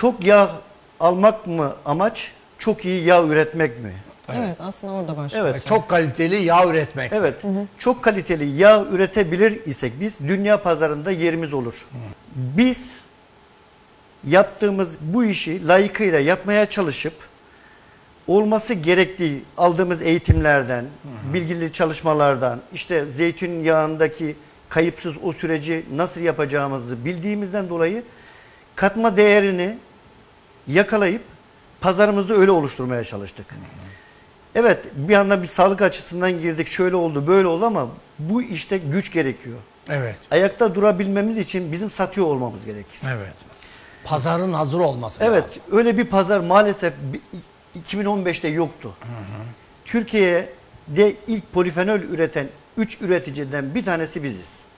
Çok yağ almak mı amaç, çok iyi yağ üretmek mi? Evet, aslında orada başlıyor. Evet. Çok kaliteli yağ üretmek. Evet. Çok kaliteli yağ üretebilir isek biz dünya pazarında yerimiz olur. Biz yaptığımız bu işi layıkıyla yapmaya çalışıp olması gerektiği aldığımız eğitimlerden, bilgili çalışmalardan, işte zeytinyağındaki kayıpsız o süreci nasıl yapacağımızı bildiğimizden dolayı katma değerini yakalayıp pazarımızı öyle oluşturmaya çalıştık. Evet bir anda bir sağlık açısından girdik şöyle oldu böyle oldu ama bu işte güç gerekiyor. Evet. Ayakta durabilmemiz için bizim satıyor olmamız gerekir. Evet. Pazarın hazır olması Evet lazım. öyle bir pazar maalesef bi- 2015'te yoktu. Türkiye'de ilk polifenol üreten 3 üreticiden bir tanesi biziz.